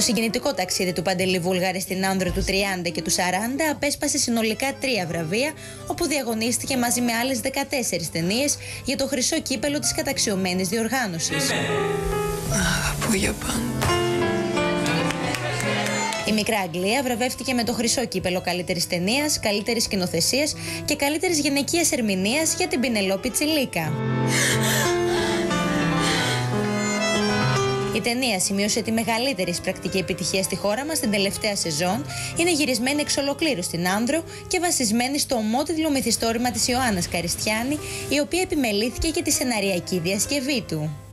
συγκινητικό ταξίδι του Παντελή Βούλγαρη στην άνδρο του 30 και του 40 απέσπασε συνολικά τρία βραβεία, όπου διαγωνίστηκε μαζί με άλλες 14 ταινίες για το χρυσό κύπελο της καταξιωμένης διοργάνωσης. Αγαπώ για πάντα. Η Μικρά Αγγλία βραβεύτηκε με το χρυσό κύπελο καλύτερης ταινίας, καλύτερης σκηνοθεσίας και καλύτερης γυναικείας ερμηνείας για την Πινελόπη Τσιλίκα. Η ταινία σημείωσε τη μεγαλύτερη πρακτική επιτυχία στη χώρα μας την τελευταία σεζόν. Είναι γυρισμένη εξ ολοκλήρου στην Άνδρο και βασισμένη στο ομότιτλο μυθιστόρημα της Ιωάννας Καριστιάνη, η οποία επιμελήθηκε και τη σεναριακή διασκευή του.